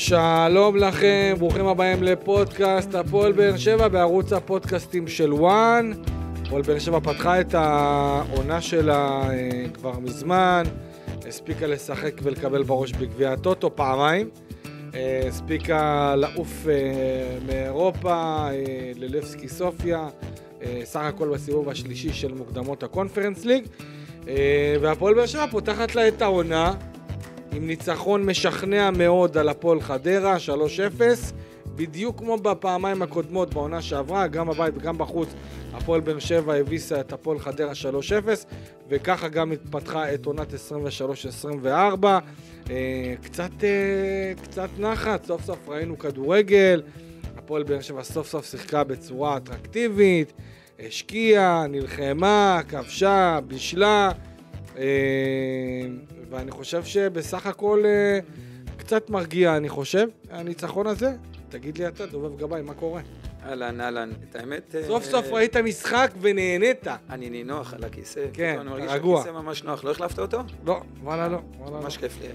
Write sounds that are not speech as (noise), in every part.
שלום לכם, ברוכים הבאים לפודקאסט הפועל באר שבע בערוץ הפודקאסטים של וואן. הפועל באר שבע פתחה את העונה שלה אה, כבר מזמן, הספיקה לשחק ולקבל בראש בגביע הטוטו פעמיים. אה, הספיקה לעוף אה, מאירופה ללבסקי סופיה, סך הכל בסיבוב השלישי של מוקדמות הקונפרנס ליג. והפועל באר שבע פותחת לה את העונה. עם ניצחון משכנע מאוד על הפועל חדרה, 3-0, בדיוק כמו בפעמיים הקודמות בעונה שעברה, גם בבית וגם בחוץ, הפועל באר שבע הביסה את הפועל חדרה 3-0, וככה גם התפתחה את עונת 23-24. אה, קצת, אה, קצת נחת, סוף סוף ראינו כדורגל, הפועל באר שבע סוף סוף שיחקה בצורה אטרקטיבית, השקיעה, נלחמה, כבשה, בישלה. אה, ואני חושב שבסך הכל אה, קצת מרגיע, אני חושב, הניצחון הזה. תגיד לי אתה, דובב גבאי, מה קורה? אהלן, אהלן. את האמת... סוף סוף אה, ראית משחק ונהנית. אני נינוח על הכיסא. כן, רגוע. אני מרגיש שהכיסא ממש נוח. לא החלפת אותו? לא, וואלה לא. ממש כיף לי.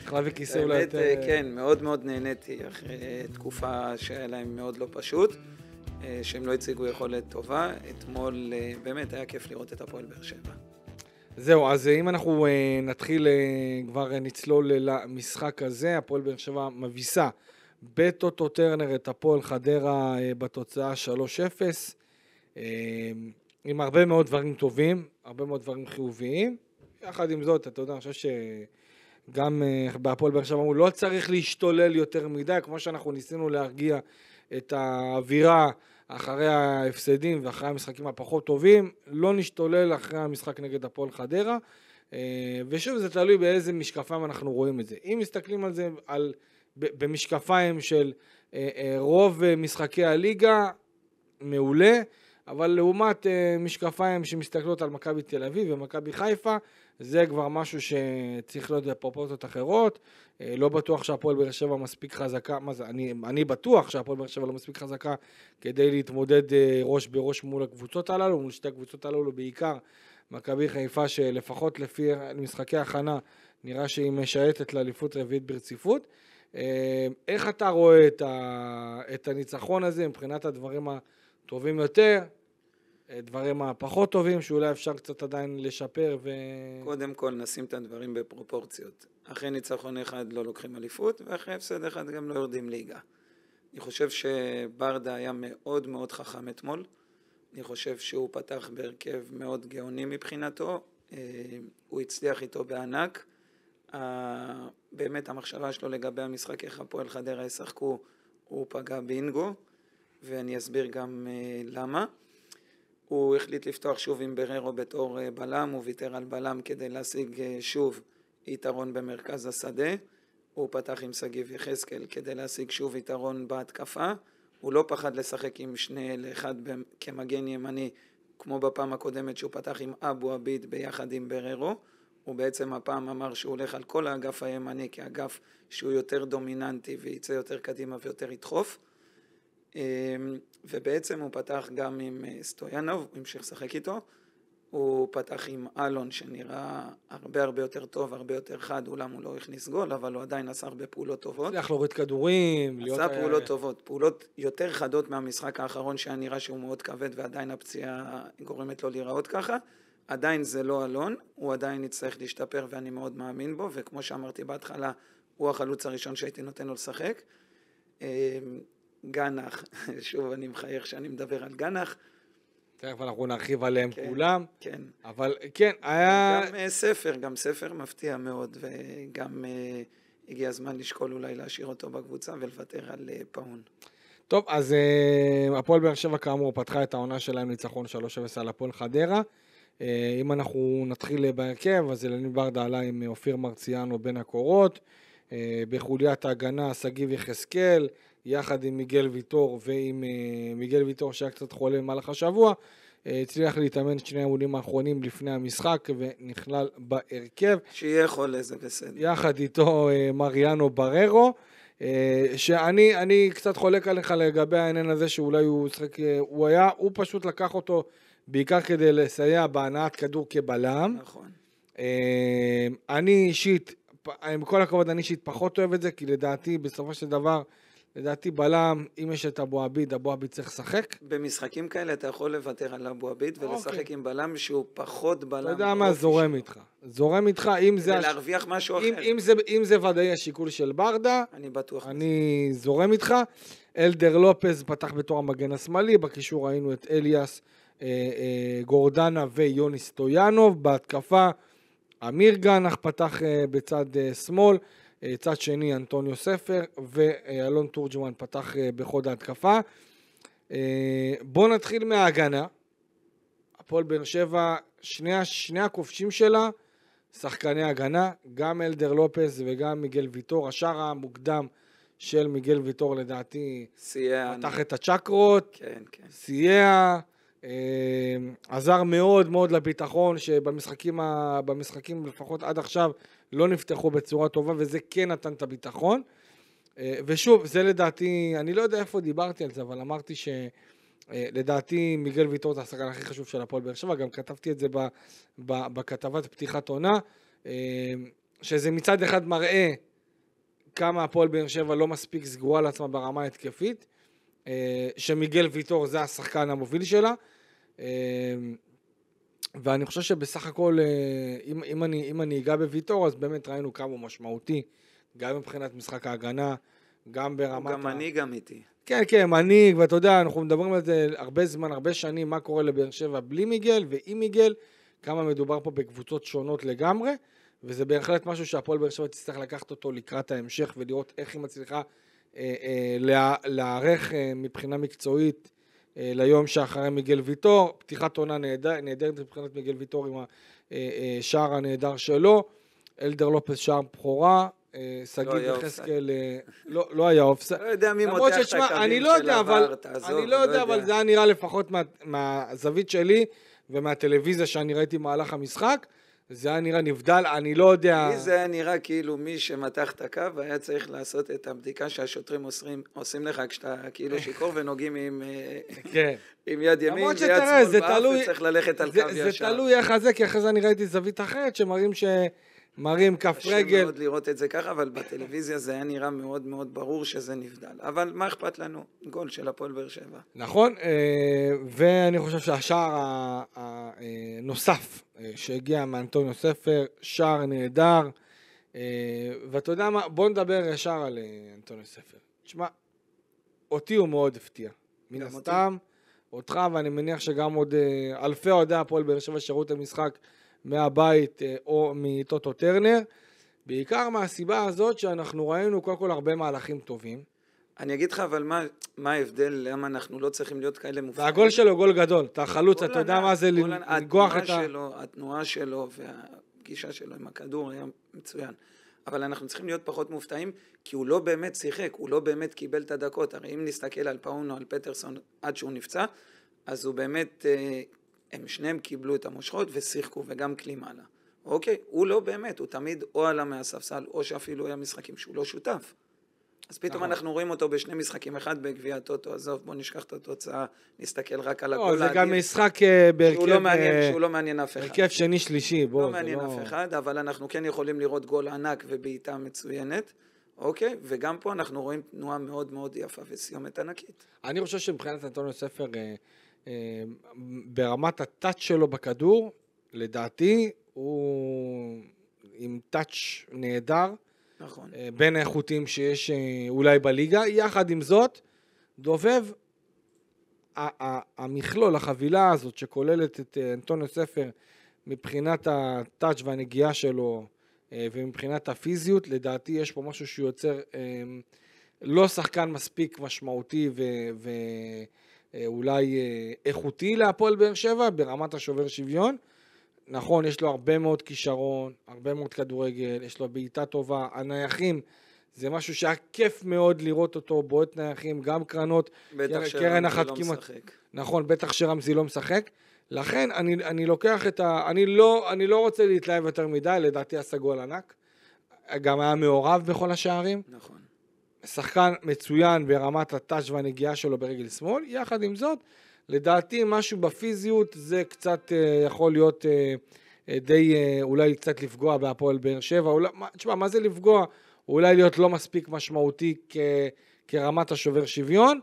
צריך להביא כיסא אולי יותר... האמת, כן, מאוד מאוד נהניתי אחרי תקופה שהיה להם מאוד לא פשוט. שהם לא הציגו יכולת טובה. אתמול באמת היה כיף לראות את הפועל באר שבע. זהו, אז אם אנחנו אה, נתחיל, אה, כבר נצלול למשחק הזה, הפועל באר שבע מביסה בטוטו טרנר את הפועל חדרה אה, בתוצאה 3-0, עם הרבה מאוד דברים טובים, הרבה מאוד דברים חיוביים. יחד עם זאת, אתה יודע, אני חושב שגם בהפועל באר שבע אמרו, לא צריך להשתולל יותר מדי, כמו שאנחנו ניסינו להרגיע את האווירה. אחרי ההפסדים ואחרי המשחקים הפחות טובים, לא נשתולל אחרי המשחק נגד הפועל חדרה. אה, ושוב, זה תלוי באיזה משקפיים אנחנו רואים את זה. אם מסתכלים על זה על, במשקפיים של אה, אה, רוב משחקי הליגה, מעולה, אבל לעומת משקפיים שמסתכלות על מכבי תל אביב ומכבי חיפה, זה כבר משהו שצריך להיות בפרופורציות אחרות. אה, לא בטוח שהפועל באר שבע מספיק חזקה, מה זה, אני, אני בטוח שהפועל באר שבע לא מספיק חזקה כדי להתמודד אה, ראש בראש מול הקבוצות הללו, מול שתי הקבוצות הללו בעיקר. מכבי חיפה שלפחות לפי משחקי הכנה נראה שהיא משייטת לאליפות רביעית ברציפות. אה, איך אתה רואה את, ה, את הניצחון הזה מבחינת הדברים הטובים יותר? דברים הפחות טובים שאולי אפשר קצת עדיין לשפר ו... קודם כל נשים את הדברים בפרופורציות. אחרי ניצחון אחד לא לוקחים אליפות, ואחרי הפסד אחד גם לא יורדים ליגה. אני חושב שברדה היה מאוד מאוד חכם אתמול. אני חושב שהוא פתח בהרכב מאוד גאוני מבחינתו. אה, הוא הצליח איתו בענק. באמת המחשבה שלו לגבי המשחק, איך הפועל חדרה ישחקו, הוא פגע בינגו, ואני אסביר גם אה, למה. הוא החליט לפתוח שוב עם בררו בתור אה, בלם, הוא ויתר על בלם כדי להשיג אה, שוב יתרון במרכז השדה. הוא פתח עם שגיב יחזקאל כדי להשיג שוב יתרון בהתקפה. הוא לא פחד לשחק עם שני אלה, אחד כמגן ימני, כמו בפעם הקודמת שהוא פתח עם אבו עביד ביחד עם בררו. הוא בעצם הפעם אמר שהוא הולך על כל האגף הימני כאגף שהוא יותר דומיננטי וייצא יותר קדימה ויותר ידחוף. אמ, ובעצם הוא פתח גם עם אה, סטויאנוב, הוא המשיך לשחק איתו, הוא פתח עם אלון שנראה הרבה הרבה יותר טוב, הרבה יותר חד, אולם הוא לא הכניס גול, אבל הוא עדיין עשה הרבה פעולות טובות. הצליח להוריד כדורים, להיות... עשה פעולות טובות, פעולות יותר חדות מהמשחק האחרון שהיה נראה שהוא מאוד כבד ועדיין הפציעה גורמת לו להיראות ככה. עדיין זה לא אלון, הוא עדיין יצטרך להשתפר ואני מאוד מאמין בו, וכמו שאמרתי בהתחלה, הוא החלוץ הראשון שהייתי נותן לו לשחק. גנח, (laughs) שוב אני מחייך שאני מדבר על גנח. תכף אנחנו נרחיב עליהם כן, כולם. כן. אבל כן, היה... גם uh, ספר, גם ספר מפתיע מאוד, וגם uh, הגיע הזמן לשקול אולי להשאיר אותו בקבוצה ולוותר על uh, פאון. טוב, אז uh, הפועל באר שבע כאמור פתחה את העונה שלהם ניצחון 3-0 על הפועל חדרה. Uh, אם אנחנו נתחיל בהרכב, אז אלני ברדה עלה עם אופיר מרציאנו בין הקורות. Uh, בחוליית ההגנה שגיב יחזקאל, יחד עם מיגל ויטור ועם uh, מיגל ויטור שהיה קצת חולה במהלך השבוע, uh, הצליח להתאמן שני העמודים האחרונים לפני המשחק ונכלל בהרכב. שיהיה חולה זה בסדר. יחד איתו uh, מריאנו בררו. שאני קצת חולק עליך לגבי העניין הזה שאולי הוא שחק, הוא היה, הוא פשוט לקח אותו בעיקר כדי לסייע בהנעת כדור כבלם. נכון. אני אישית עם כל הכבוד, אני אישית פחות אוהב את זה, כי לדעתי, בסופו של דבר, לדעתי בלם, אם יש את אבו עביד, אבו עביד צריך לשחק. במשחקים כאלה אתה יכול לוותר על אבו עביד ולשחק אוקיי. עם בלם שהוא פחות בלם. אתה יודע מה, באופי זורם שלו. איתך. זורם איתך, אם זה... כדי הש- משהו אם- אחר. אם זה- אם זה ודאי השיקול של ברדה, אני בטוח. בזה. אני זורם איתך. אלדר לופז פתח בתור המגן השמאלי, בקישור ראינו את אליאס אה, אה, גורדנה ויוני סטויאנוב, בהתקפה אמיר גנח פתח אה, בצד אה, שמאל, צד שני אנטוניו ספר ואלון תורג'מן פתח אה, בחוד ההתקפה. אה, בואו נתחיל מההגנה. הפועל באר שבע, שני, שני הכובשים שלה, שחקני הגנה, גם אלדר לופז וגם מיגל ויטור, השער המוקדם של מיגל ויטור לדעתי סייע. פתח את הצ'קרות, כן, כן. סייע, אה, עזר מאוד מאוד לביטחון שבמשחקים ה, במשחקים לפחות עד עכשיו לא נפתחו בצורה טובה וזה כן נתן את הביטחון. אה, ושוב, זה לדעתי, אני לא יודע איפה דיברתי על זה, אבל אמרתי שלדעתי מיגל ויטור זה השחקן הכי חשוב של הפועל באר שבע, גם כתבתי את זה ב, ב, בכתבת פתיחת עונה, אה, שזה מצד אחד מראה כמה הפועל באר שבע לא מספיק סגורה לעצמה ברמה ההתקפית, אה, שמיגל ויטור זה השחקן המוביל שלה. אה, ואני חושב שבסך הכל, אה, אם, אם, אני, אם אני אגע בוויטור, אז באמת ראינו כמה הוא משמעותי, גם מבחינת משחק ההגנה, גם הוא ברמת... גם ה- מנהיג אמיתי. כן, כן, מנהיג, ואתה יודע, אנחנו מדברים על זה הרבה זמן, הרבה שנים, מה קורה לבאר שבע בלי מיגל ועם מיגל, כמה מדובר פה בקבוצות שונות לגמרי, וזה בהחלט משהו שהפועל באר שבע תצטרך לקחת אותו לקראת ההמשך ולראות איך היא מצליחה אה, אה, לה- להיערך אה, מבחינה מקצועית ליום שאחרי מיגל ויטור. פתיחת עונה נהדר, נהדרת מבחינת מיגל ויטור עם השער הנהדר שלו. אלדר לופס שער בכורה. אה, שגיב יחזקאל, אה, לא לא היה אופסייד. לא יודע מי מותח את הקווים לא של יודע, אבל, עבר, תעזוב, אני לא יודע, אבל. זה היה נראה לפחות מה, מהזווית שלי ומהטלוויזיה שאני ראיתי במהלך המשחק, זה היה נראה נבדל, אני לא יודע... לי זה היה נראה כאילו מי שמתח את הקו היה צריך לעשות את הבדיקה שהשוטרים עושים, עושים לך כשאתה כאילו שיכור (laughs) ונוגעים עם, אה, כן. עם יד ימין ויד שמאל זה באף תלוי- וצריך ללכת על זה, קו זה ישר. תלוי איך הזה, כי אחרי זה אני ראיתי זווית אחרת שמראים ש... מראים כף קשה רגל. מאוד לראות את זה ככה, אבל בטלוויזיה זה היה נראה מאוד מאוד ברור שזה נבדל. אבל מה אכפת לנו? גול של הפועל באר שבע. נכון, אה, ואני חושב שהשער הנוסף אה, שהגיע מאנטוניו ספר, שער נהדר, אה, ואתה יודע מה, בוא נדבר ישר על אנטוניו ספר. תשמע, אותי הוא מאוד הפתיע. מן. הסתם, אותך, ואני מניח שגם עוד אלפי אוהדי הפועל באר שבע שראו את המשחק מהבית אה, או מטוטו טרנר, בעיקר מהסיבה הזאת שאנחנו ראינו קודם כל הרבה מהלכים טובים. אני אגיד לך אבל מה, מה ההבדל, למה אנחנו לא צריכים להיות כאלה מופתעים. והגול שלו גול גדול, אתה חלוץ, אתה יודע מה זה. לנגוח את ה... שלו, התנועה שלו והפגישה שלו עם הכדור היה מצוין. אבל אנחנו צריכים להיות פחות מופתעים, כי הוא לא באמת שיחק, הוא לא באמת קיבל את הדקות. הרי אם נסתכל על פאונו, על פטרסון, עד שהוא נפצע, אז הוא באמת, אה, הם שניהם קיבלו את המושכות ושיחקו, וגם קלימאלה. אוקיי, הוא לא באמת, הוא תמיד או עלה מהספסל, או שאפילו היה משחקים שהוא לא שותף. אז פתאום נכון. אנחנו רואים אותו בשני משחקים, אחד בגביע הטוטו, עזוב, בוא נשכח את התוצאה, נסתכל רק על לא, הגול זה גם. משחק אה, שהוא בהרכב לא מעניין, אה, שהוא לא מעניין אף אחד. הרכב שני שלישי, בוא, לא מעניין לא... אף אחד, אבל אנחנו כן יכולים לראות גול ענק ובעיטה מצוינת, אוקיי? וגם פה אנחנו רואים תנועה מאוד מאוד יפה וסיומת ענקית. אני חושב שמבחינת אנטוניו ספר, אה, אה, ברמת הטאץ' שלו בכדור, לדעתי, הוא עם טאץ' נהדר, נכון. אה, בין האיכותיים שיש אה, אולי בליגה. יחד עם זאת, דובב, המכלול, החבילה הזאת שכוללת את אה, אנטוניו ספר מבחינת הטאץ' והנגיעה שלו ומבחינת הפיזיות, לדעתי יש פה משהו שיוצר אה, לא שחקן מספיק משמעותי ואולי אה, איכותי להפועל באר שבע ברמת השובר שוויון. נכון, יש לו הרבה מאוד כישרון, הרבה מאוד כדורגל, יש לו בעיטה טובה, הנייחים זה משהו שהיה כיף מאוד לראות אותו בועט נייחים, גם קרנות, בטח קרן שרמזי אחת לא כמעט. משחק. נכון, בטח שרמזי לא משחק. לכן אני, אני לוקח את ה... אני לא, אני לא רוצה להתלהב יותר מדי, לדעתי עשה גול ענק. גם היה מעורב בכל השערים. נכון. שחקן מצוין ברמת הטאץ' והנגיעה שלו ברגל שמאל. יחד עם זאת, לדעתי משהו בפיזיות זה קצת אה, יכול להיות אה, אה, די אה, אולי קצת לפגוע בהפועל באר שבע, אולי, תשמע, מה זה לפגוע? אולי להיות לא מספיק משמעותי כ, כרמת השובר שוויון.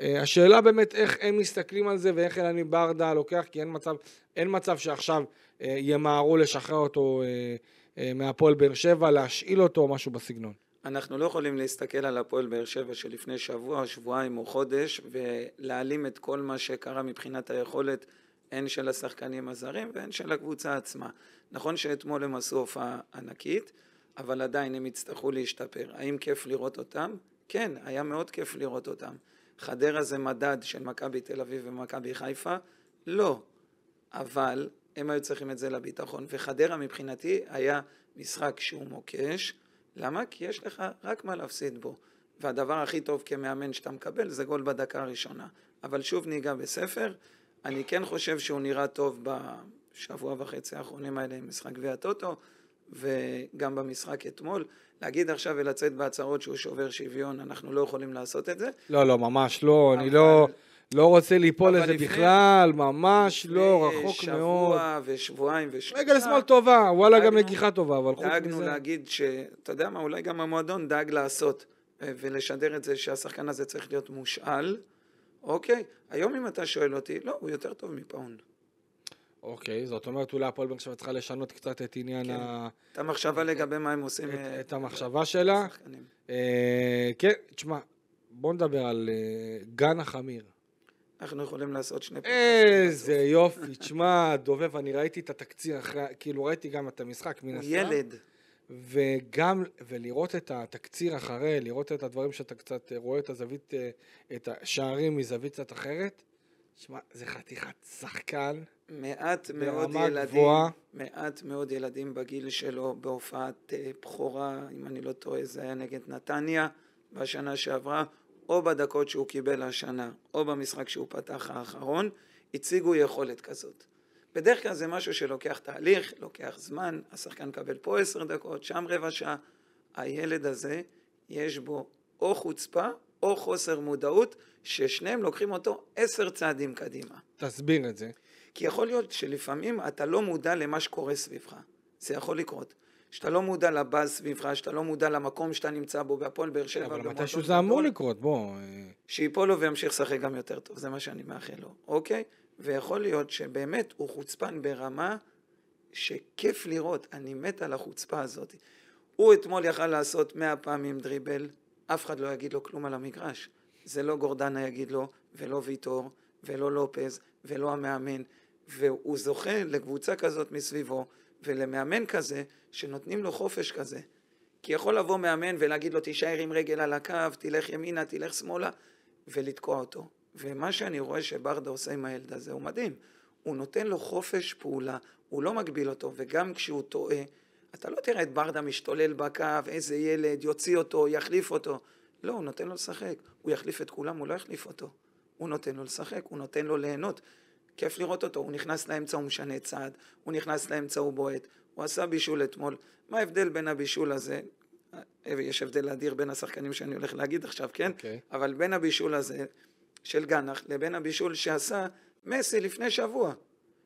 אה, השאלה באמת איך הם מסתכלים על זה ואיך אלני ברדה לוקח, כי אין מצב, אין מצב שעכשיו אה, ימהרו לשחרר אותו אה, אה, מהפועל באר שבע, להשאיל אותו או משהו בסגנון. אנחנו לא יכולים להסתכל על הפועל באר שבע שלפני שבוע, שבועיים או חודש ולהעלים את כל מה שקרה מבחינת היכולת הן של השחקנים הזרים והן של הקבוצה עצמה. נכון שאתמול הם עשו הופעה ענקית, אבל עדיין הם יצטרכו להשתפר. האם כיף לראות אותם? כן, היה מאוד כיף לראות אותם. חדרה זה מדד של מכבי תל אביב ומכבי חיפה? לא. אבל הם היו צריכים את זה לביטחון. וחדרה מבחינתי היה משחק שהוא מוקש. למה? כי יש לך רק מה להפסיד בו. והדבר הכי טוב כמאמן שאתה מקבל זה גול בדקה הראשונה. אבל שוב ניגע בספר. אני כן חושב שהוא נראה טוב בשבוע וחצי האחרונים האלה עם משחק גביע הטוטו, וגם במשחק אתמול. להגיד עכשיו ולצאת בהצהרות שהוא שובר שוויון, אנחנו לא יכולים לעשות את זה. לא, לא, ממש לא, אני לא, לא רוצה ליפול לזה בכלל, ממש לא, רחוק מאוד. שבוע ושבועיים ושלושה. רגע לשמאל טובה, וואלה גם דאגנו- נגיחה טובה, אבל חוץ דאגנו מזה... להגיד ש... אתה יודע מה, אולי גם המועדון דאג לעשות אה, ולשדר את זה שהשחקן הזה צריך להיות מושאל. אוקיי, היום אם אתה שואל אותי, לא, הוא יותר טוב מפאון. אוקיי, זאת אומרת אולי הפועל באר שבע צריכה לשנות קצת את עניין כן. ה... את המחשבה לגבי מה הם עושים... את- אה, את המחשבה שלה. שחקנים. אה, כן, תשמע, בוא נדבר על אה, גן החמיר. אנחנו יכולים לעשות שני איזה יופי, תשמע, דובב, אני ראיתי את התקציר אחרי, כאילו ראיתי גם את המשחק מן הסתם. ילד. וגם, ולראות את התקציר אחרי, לראות את הדברים שאתה קצת רואה את הזווית, אה, את השערים מזווית קצת אחרת, תשמע, זה חתיכת שחקן. מעט מאוד ילדים, גבוהה. מעט מאוד ילדים בגיל שלו בהופעת אה, בכורה, אם אני לא טועה זה היה נגד נתניה בשנה שעברה, או בדקות שהוא קיבל השנה, או במשחק שהוא פתח האחרון, הציגו יכולת כזאת. בדרך כלל זה משהו שלוקח תהליך, לוקח זמן, השחקן מקבל פה עשר דקות, שם רבע שעה. הילד הזה, יש בו או חוצפה או חוסר מודעות, ששניהם לוקחים אותו עשר צעדים קדימה. תסביר את זה. כי יכול להיות שלפעמים אתה לא מודע למה שקורה סביבך. זה יכול לקרות. שאתה לא מודע לבאז סביבך, שאתה לא מודע למקום שאתה נמצא בו, בהפועל באר שבע. אבל מתישהו זה אמור לקרות, בוא. אה, שייפול לו וימשיך לשחק גם יותר טוב, זה מה שאני מאחל לו, אוקיי? ויכול להיות שבאמת הוא חוצפן ברמה שכיף לראות, אני מת על החוצפה הזאת. הוא אתמול יכל לעשות מאה פעמים דריבל, אף אחד לא יגיד לו כלום על המגרש. זה לא גורדנה יגיד לו, ולא ויטור, ולא לופז, ולא המאמן. והוא זוכה לקבוצה כזאת מסביבו, ולמאמן כזה, שנותנים לו חופש כזה. כי יכול לבוא מאמן ולהגיד לו, תישאר עם רגל על הקו, תלך ימינה, תלך שמאלה, ולתקוע אותו. ומה שאני רואה שברדה עושה עם הילד הזה הוא מדהים. הוא נותן לו חופש פעולה, הוא לא מגביל אותו, וגם כשהוא טועה, אתה לא תראה את ברדה משתולל בקו, איזה ילד, יוציא אותו, יחליף אותו. לא, הוא נותן לו לשחק. הוא יחליף את כולם, הוא לא יחליף אותו. הוא נותן לו לשחק, הוא נותן לו ליהנות. כיף לראות אותו, הוא נכנס לאמצע, הוא משנה צעד, הוא נכנס לאמצע, הוא בועט, הוא עשה בישול אתמול. מה ההבדל בין הבישול הזה? יש הבדל אדיר בין השחקנים שאני הולך להגיד עכשיו, כן? אוקיי. אבל בין הבישול הזה של גנח לבין הבישול שעשה מסי לפני שבוע,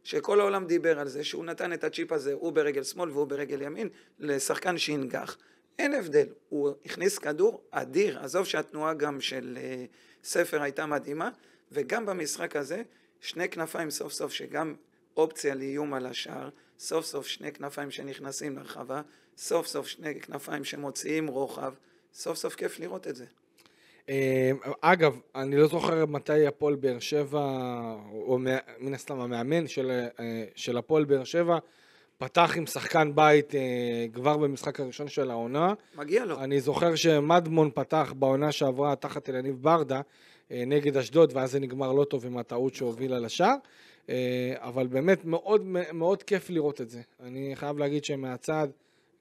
שכל העולם דיבר על זה, שהוא נתן את הצ'יפ הזה, הוא ברגל שמאל והוא ברגל ימין, לשחקן שינגח. אין הבדל, הוא הכניס כדור אדיר, עזוב שהתנועה גם של אה, ספר הייתה מדהימה, וגם במשחק הזה, שני כנפיים סוף סוף שגם אופציה לאיום על השער, סוף סוף שני כנפיים שנכנסים לרחבה, סוף סוף שני כנפיים שמוציאים רוחב, סוף סוף כיף לראות את זה. אה, אגב, אני לא זוכר מתי הפועל באר שבע, או מן הסתם המאמן של, אה, של הפועל באר שבע, פתח עם שחקן בית אה, כבר במשחק הראשון של העונה. מגיע לו. אני זוכר שמדמון פתח בעונה שעברה תחת אלניב ברדה נגד אשדוד, ואז זה נגמר לא טוב עם הטעות שהובילה לשער. אה, אבל באמת מאוד מאוד כיף לראות את זה. אני חייב להגיד שמהצד,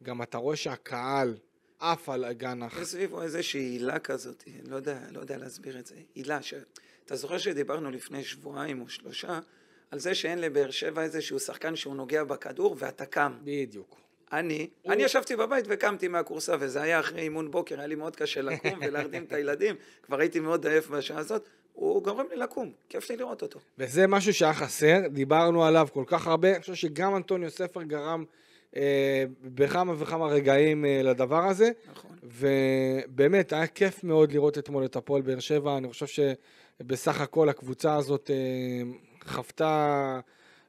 גם אתה רואה שהקהל עף על גנח. יש סביבו איזושהי הילה כזאת, לא יודע, לא יודע להסביר את זה. הילה, ש... אתה זוכר שדיברנו לפני שבועיים או שלושה, על זה שאין לבאר שבע איזשהו שחקן שהוא נוגע בכדור ואתה קם. בדיוק. אני, אני ישבתי בבית וקמתי מהכורסה, וזה היה אחרי אימון בוקר, היה לי מאוד קשה לקום (laughs) ולהרדים את הילדים, כבר הייתי מאוד עייף בשעה הזאת. הוא גורם לי לקום, כיף לי לראות אותו. וזה משהו שהיה חסר, דיברנו עליו כל כך הרבה, אני חושב שגם אנטוניו ספר גרם אה, בכמה וכמה רגעים אה, לדבר הזה. נכון. ובאמת, היה כיף מאוד לראות אתמול את הפועל באר שבע, אני חושב שבסך הכל הקבוצה הזאת אה, חוותה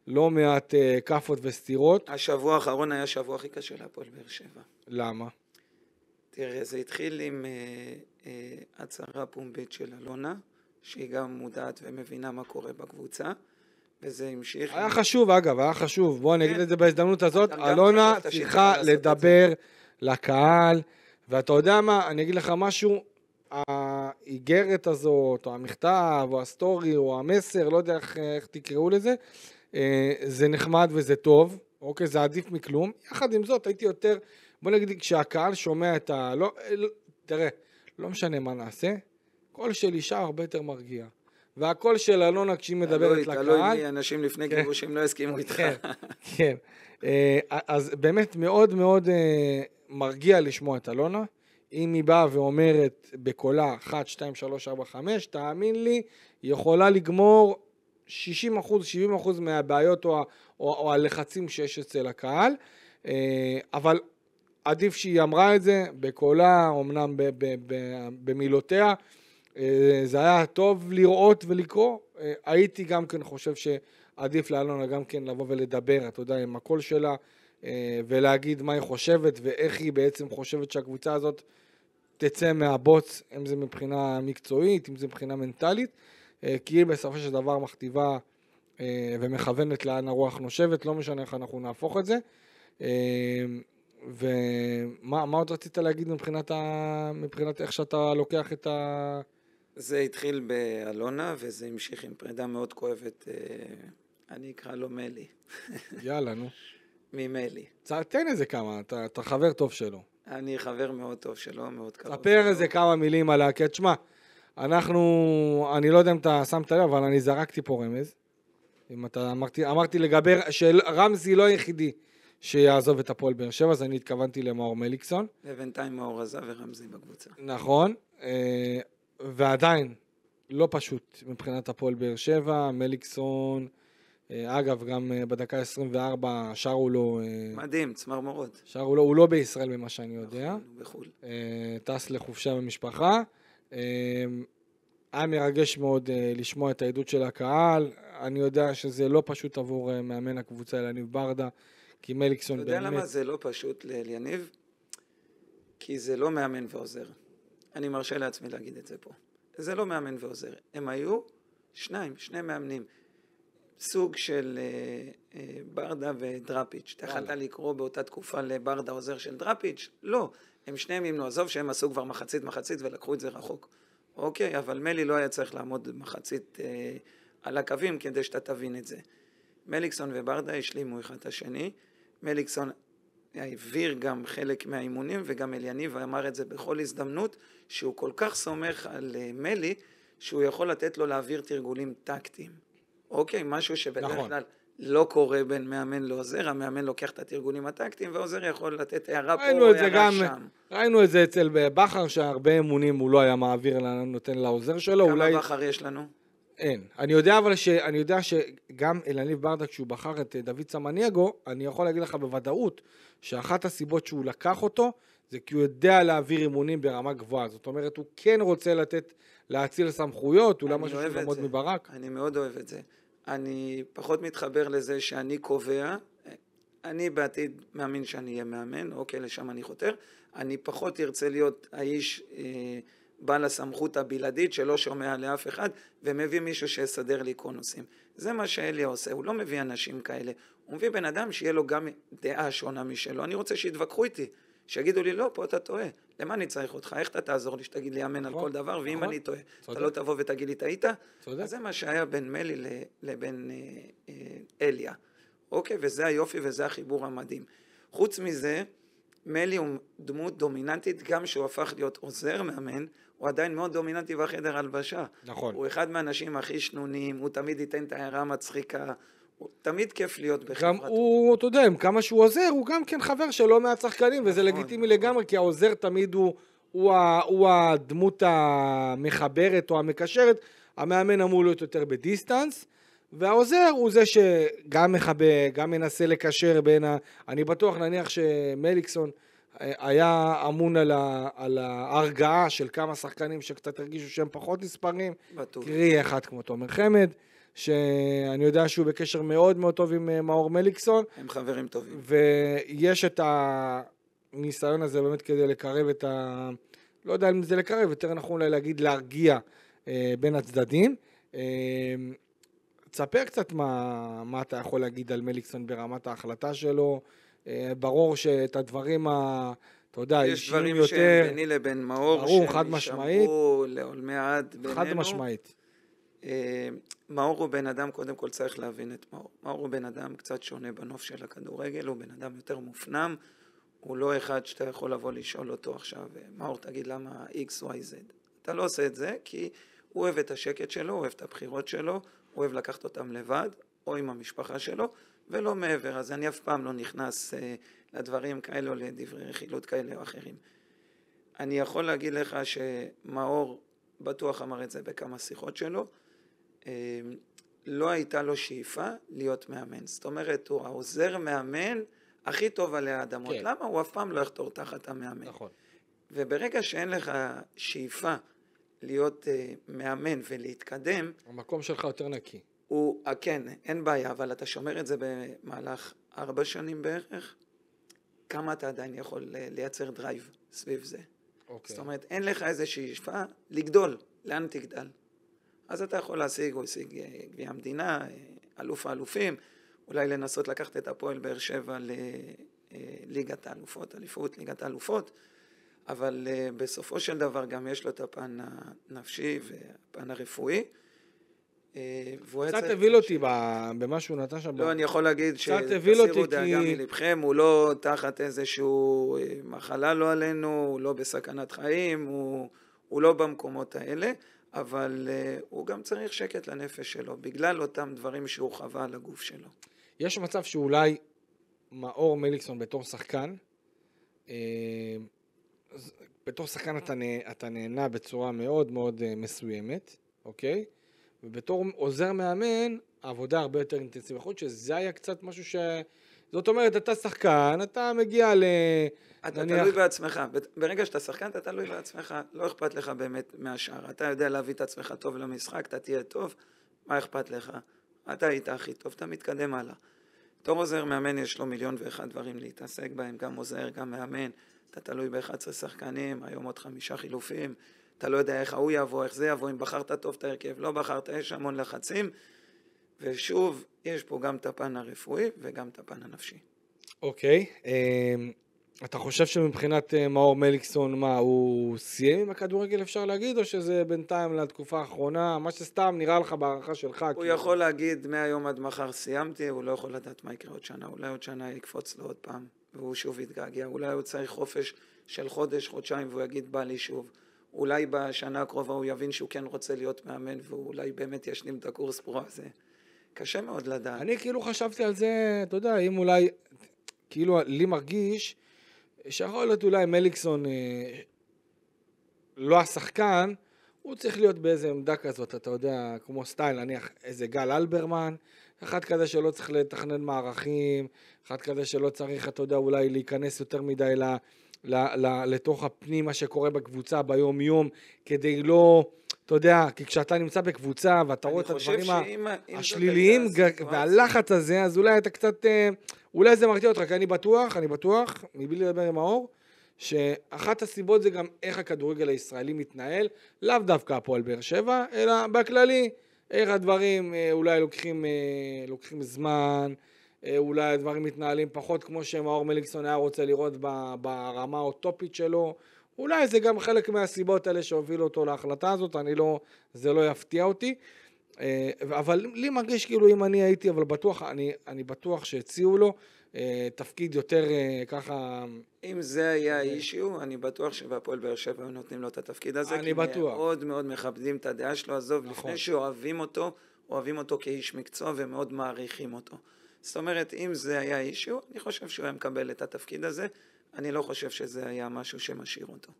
לא מעט אה, כאפות וסתירות. השבוע האחרון היה השבוע הכי קשה להפועל באר שבע. למה? תראה, זה התחיל עם אה, אה, הצהרה פומבית של אלונה, שהיא גם מודעת ומבינה מה קורה בקבוצה, וזה המשיך. היה חשוב, אגב, היה חשוב. בואו אני אגיד כן. את זה בהזדמנות הזאת. אלונה צריכה לדבר לקהל, ואתה יודע מה, אני אגיד לך משהו, האיגרת הזאת, או המכתב, או הסטורי, או המסר, לא יודע איך, איך תקראו לזה, זה נחמד וזה טוב, אוקיי? זה עדיף מכלום. יחד עם זאת, הייתי יותר, בוא נגיד, כשהקהל שומע את ה... לא, לא, תראה, לא משנה מה נעשה, קול של אישה הרבה יותר מרגיע. והקול של אלונה כשהיא מדברת תלוי, לקהל... תלוי מי, אנשים לפני כן. גירושים לא הסכימו איתך. כן, כן. אה, אז באמת מאוד מאוד אה, מרגיע לשמוע את אלונה. אם היא באה ואומרת בקולה 1, 2, 3, 4, 5, תאמין לי, היא יכולה לגמור 60 אחוז, 70 אחוז מהבעיות או, או, או הלחצים שיש אצל הקהל. אה, אבל עדיף שהיא אמרה את זה בקולה, אמנם במילותיה. אה, זה היה טוב לראות ולקרוא. אה, הייתי גם כן חושב שעדיף לאלונה גם כן לבוא ולדבר, אתה יודע, עם הקול שלה, ולהגיד מה היא חושבת ואיך היא בעצם חושבת שהקבוצה הזאת תצא מהבוץ, אם זה מבחינה מקצועית, אם זה מבחינה מנטלית, כי היא בסופו של דבר מכתיבה אה, ומכוונת לאן הרוח נושבת, לא משנה איך אנחנו נהפוך את זה. אה, ומה מה עוד רצית להגיד מבחינת, ה... מבחינת איך שאתה לוקח את ה... זה התחיל באלונה וזה המשיך עם פרידה מאוד כואבת, אה, אני אקרא לו מלי, יאללה, נו. (laughs) ממלי. תן איזה כמה, אתה, אתה חבר טוב שלו. אני חבר מאוד טוב שלו, מאוד קרוב. ספר. איזה כמה מילים על הקט. תשמע, אנחנו, אני לא יודע אם אתה שמת לב, אבל אני זרקתי פה רמז. אם אתה, אמרתי, אמרתי לגבי, שרמזי לא היחידי שיעזוב את הפועל באר שבע, אז אני התכוונתי למאור מליקסון. ובינתיים מאור עזב ורמזי בקבוצה. נכון, אה, ועדיין לא פשוט מבחינת הפועל באר שבע, מליקסון, אה, אגב, גם אה, בדקה 24 שרו לו, מדהים, צמרמורות. שרו לו, הוא לא בישראל ממה שאני יודע. הוא בחו"ל. טס לחופשה במשפחה. אה, היה מרגש מאוד אה, לשמוע את העדות של הקהל. אני יודע שזה לא פשוט עבור אה, מאמן הקבוצה אלניב ברדה, כי מליקסון אתה יודע באמת... למה זה לא פשוט לאליניב? כי זה לא מאמן ועוזר. אני מרשה לעצמי להגיד את זה פה. זה לא מאמן ועוזר. הם היו שניים, שני מאמנים. סוג של אה, אה, ברדה ודראפיץ'. אתה יכולת לקרוא באותה תקופה לברדה עוזר של דראפיץ'? לא. הם שניהם ימנו. עזוב שהם עשו כבר מחצית מחצית ולקחו את זה רחוק. אוקיי, אבל מלי לא היה צריך לעמוד מחצית אה, על הקווים כדי שאתה תבין את זה. מליקסון וברדה השלימו אחד את השני. מליקסון העביר גם חלק מהאימונים וגם אליניב אמר את זה בכל הזדמנות שהוא כל כך סומך על אה, מלי שהוא יכול לתת לו להעביר תרגולים טקטיים. אוקיי, משהו שבדרך נכון. כלל לא קורה בין מאמן לעוזר, המאמן לוקח את התרגולים הטקטיים והעוזר יכול לתת הערה פה או הערה גם, שם. ראינו את זה אצל בכר, שהרבה אמונים הוא לא היה מעביר, אלא נותן לעוזר שלו, כמה אולי... בכר יש לנו? אין. אני יודע אבל ש... אני יודע שגם אלניב ברדה, כשהוא בחר את אה, דוד סמניאגו, אני יכול להגיד לך בוודאות שאחת הסיבות שהוא לקח אותו, זה כי הוא יודע להעביר אימונים ברמה גבוהה. זאת אומרת, הוא כן רוצה לתת, להאציל סמכויות, אולי אני משהו שהוא ללמוד. מברק. אני מאוד אוהב את זה. אני פחות מתחבר לזה שאני קובע. אני בעתיד מאמין שאני אהיה מאמן, אוקיי, לשם אני חותר. אני פחות ארצה להיות האיש אה, בעל הסמכות הבלעדית שלא שומע לאף אחד ומביא מישהו שיסדר לי קונוסים. זה מה שאלי עושה, הוא לא מביא אנשים כאלה. הוא מביא בן אדם שיהיה לו גם דעה שונה משלו. אני רוצה שיתווכחו איתי. שיגידו לי, לא, פה אתה טועה. למה אני צריך אותך? איך אתה תעזור לי שתגיד לי אמן על נכון, כל דבר? ואם נכון. אני טועה. אתה לא תבוא ותגיד לי, טעית? אז זה מה שהיה בין מלי לבין אה, אה, אליה. אוקיי? וזה היופי וזה החיבור המדהים. חוץ מזה, מלי הוא דמות דומיננטית, גם שהוא הפך להיות עוזר מאמן, הוא עדיין מאוד דומיננטי בחדר הלבשה. נכון. הוא אחד מהאנשים הכי שנונים, הוא תמיד ייתן את ההערה המצחיקה, תמיד כיף להיות גם בחברתו. הוא, אתה יודע, עם כמה שהוא עוזר, הוא גם כן חבר של לא מעט שחקנים, וזה נכון, לגיטימי נכון. לגמרי, כי העוזר תמיד הוא, הוא, ה- הוא הדמות המחברת או המקשרת, המאמן אמור להיות יותר בדיסטנס, והעוזר הוא זה שגם מחבק, גם מנסה לקשר בין ה... אני בטוח, נניח שמליקסון אה, היה אמון על, ה... על ההרגעה של כמה שחקנים שקצת הרגישו שהם פחות נספרים. בטוח. קרי אחד כמו תומר חמד, שאני יודע שהוא בקשר מאוד מאוד טוב עם אה, מאור מליקסון, הם חברים טובים. ויש את הניסיון הזה באמת כדי לקרב את ה... לא יודע אם זה לקרב, יותר נכון אולי להגיד להרגיע אה, בין הצדדים. אה, תספר קצת מה, מה אתה יכול להגיד על מליקסון ברמת ההחלטה שלו. אה, ברור שאת הדברים ה... אתה יודע, יש אישיים דברים יותר, שהם ביני לבין מאור, ברור, שהם חד משמעית. יישמרו לעולמי עד בינינו. חד משמעית. מאור הוא בן אדם, קודם כל צריך להבין את מאור. מאור הוא בן אדם קצת שונה בנוף של הכדורגל, הוא בן אדם יותר מופנם, הוא לא אחד שאתה יכול לבוא לשאול אותו עכשיו, מאור תגיד למה X, Y, Z. אתה לא עושה את זה כי הוא אוהב את השקט שלו, הוא אוהב את הבחירות שלו, הוא אוהב לקחת אותם לבד, או עם המשפחה שלו, ולא מעבר. אז אני אף פעם לא נכנס אה, לדברים כאלה או לדברי רכילות כאלה או אחרים. אני יכול להגיד לך שמאור בטוח אמר את זה בכמה שיחות שלו, לא הייתה לו שאיפה להיות מאמן. זאת אומרת, הוא העוזר מאמן הכי טוב עלי אדמות. כן. למה? הוא אף פעם לא יחתור תחת המאמן. נכון. וברגע שאין לך שאיפה להיות uh, מאמן ולהתקדם, המקום שלך יותר נקי. הוא, uh, כן, אין בעיה, אבל אתה שומר את זה במהלך ארבע שנים בערך, כמה אתה עדיין יכול uh, לייצר דרייב סביב זה. אוקיי. זאת אומרת, אין לך איזושהי שאיפה לגדול, לאן תגדל? אז אתה יכול להשיג, הוא השיג אה, גביע המדינה, אה, אלוף האלופים, אולי לנסות לקחת את הפועל באר שבע לליגת האלופות, אליפות, ליגת האלופות, אבל אה, בסופו של דבר גם יש לו את הפן הנפשי והפן הרפואי. אה, והוא היה קצת הבהיל אותי במה שהוא נתן שם. לא, אני יכול להגיד שתסירו דאגה כי- מלבכם, הוא לא תחת איזשהו אה, מחלה לא עלינו, הוא לא בסכנת חיים, הוא לא במקומות האלה, אבל אה, הוא גם צריך שקט לנפש שלו, בגלל אותם דברים שהוא חווה על הגוף שלו. יש מצב שאולי מאור מליקסון בתור שחקן, אה, בתור שחקן אתה, אתה נהנה בצורה מאוד מאוד אה, מסוימת, אוקיי? ובתור עוזר מאמן, העבודה הרבה יותר אינטנסיבית. יכול להיות שזה היה קצת משהו ש... זאת אומרת, אתה שחקן, אתה מגיע ל... אתה נניח- תלוי בעצמך, ברגע שאתה שחקן אתה תלוי בעצמך, לא אכפת לך באמת מהשאר, אתה יודע להביא את עצמך טוב למשחק, אתה תהיה טוב, מה אכפת לך? אתה היית הכי טוב, אתה מתקדם הלאה. בתור עוזר מאמן יש לו מיליון ואחד דברים להתעסק בהם, גם עוזר, גם מאמן, אתה תלוי ב-11 שחקנים, היום עוד חמישה חילופים, אתה לא יודע איך ההוא יבוא, איך זה יבוא, אם בחרת טוב את ההרכב, לא בחרת, יש המון לחצים, ושוב, יש פה גם את הפן הרפואי וגם את הפן הנפשי. אוקיי. אה, אתה חושב שמבחינת אה, מאור מליקסון, מה, הוא סיים עם הכדורגל אפשר להגיד, או שזה בינתיים לתקופה האחרונה, מה שסתם נראה לך בהערכה שלך? הוא כאילו? יכול להגיד מהיום עד מחר סיימתי, הוא לא יכול לדעת מה יקרה עוד שנה, אולי עוד שנה יקפוץ לו עוד פעם, והוא שוב יתגעגע, אולי הוא צריך חופש של חודש, חודשיים, והוא יגיד בא לי שוב. אולי בשנה הקרובה הוא יבין שהוא כן רוצה להיות מאמן, ואולי באמת ישלים את הקורס פרו הזה. קשה מאוד לדעת. אני כאילו חשבתי על זה, אתה יודע, אם אולי, כאילו לי מרגיש שיכול להיות אולי מליקסון אה, לא השחקן, הוא צריך להיות באיזה עמדה כזאת, אתה יודע, כמו סטייל, נניח איזה גל אלברמן, אחד כזה שלא צריך לתכנן מערכים, אחד כזה שלא צריך, אתה יודע, אולי להיכנס יותר מדי ל, ל, ל, לתוך הפנים, מה שקורה בקבוצה ביום יום, כדי לא, אתה יודע, כי כשאתה נמצא בקבוצה ואתה רואה את הדברים. שאם- השליליים ג- והלחץ הזה, אז אולי אתה קצת, אה, אולי זה מרתיע אותך, כי אני בטוח, אני בטוח, מבלי לדבר עם האור, שאחת הסיבות זה גם איך הכדורגל הישראלי מתנהל, לאו דווקא הפועל באר שבע, אלא בכללי, איך הדברים אה, אולי לוקחים, אה, לוקחים זמן, אולי הדברים מתנהלים פחות כמו שמאור מליקסון היה רוצה לראות ברמה האוטופית שלו. אולי זה גם חלק מהסיבות האלה שהובילו אותו להחלטה הזאת, אני לא, זה לא יפתיע אותי. אה, אבל לי מרגיש כאילו אם אני הייתי, אבל בטוח, אני, אני בטוח שהציעו לו אה, תפקיד יותר אה, ככה, אם זה היה האישיו, אני בטוח שבהפועל באר שבע היו נותנים לו את התפקיד הזה. אני כי בטוח. מאוד מאוד מכבדים את הדעה שלו, עזוב, נכון. לפני שאוהבים אותו, אוהבים אותו כאיש מקצוע ומאוד מעריכים אותו. זאת אומרת, אם זה היה אישיו, אני חושב שהוא היה מקבל את התפקיד הזה. אני לא חושב שזה היה משהו שמשאיר אותו.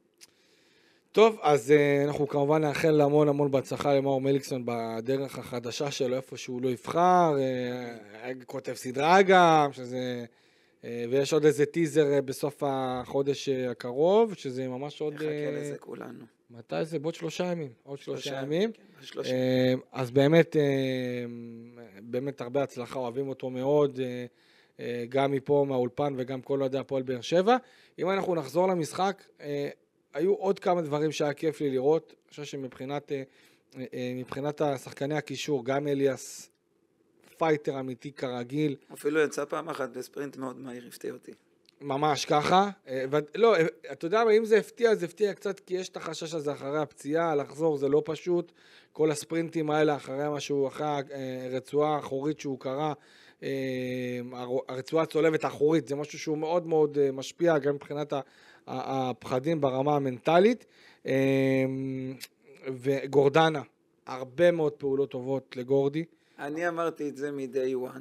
טוב, אז uh, אנחנו כמובן נאחל המון המון בהצלחה למאור מליקסון בדרך החדשה שלו, איפה שהוא לא יבחר. Uh, כותב סדרה גם, שזה... Uh, ויש עוד איזה טיזר uh, בסוף החודש uh, הקרוב, שזה ממש עוד... נחכה לזה כולנו. מתי זה? בעוד שלושה ימים. עוד שלושה, שלושה ימים. כן, שלושה. אז באמת, באמת הרבה הצלחה, אוהבים אותו מאוד. Uh, גם מפה, מהאולפן, וגם כל אוהדי הפועל באר שבע. אם אנחנו נחזור למשחק, uh, היו עוד כמה דברים שהיה כיף לי לראות. אני חושב שמבחינת אה, אה, מבחינת השחקני הקישור, גם אליאס פייטר אמיתי כרגיל. אפילו יצא פעם אחת בספרינט מאוד מהיר, הפתיע אותי. ממש ככה. אה, לא, אתה יודע מה, אם זה הפתיע, זה הפתיע קצת, כי יש את החשש הזה אחרי הפציעה, לחזור זה לא פשוט. כל הספרינטים האלה אחרי מה שהוא, אחרי הרצועה האחורית שהוא קרא, הרצועה הצולבת האחורית, זה משהו שהוא מאוד מאוד משפיע, גם מבחינת הפחדים ברמה המנטלית. אמ, וגורדנה, הרבה מאוד פעולות טובות לגורדי. אני אמרתי את זה מ-day one,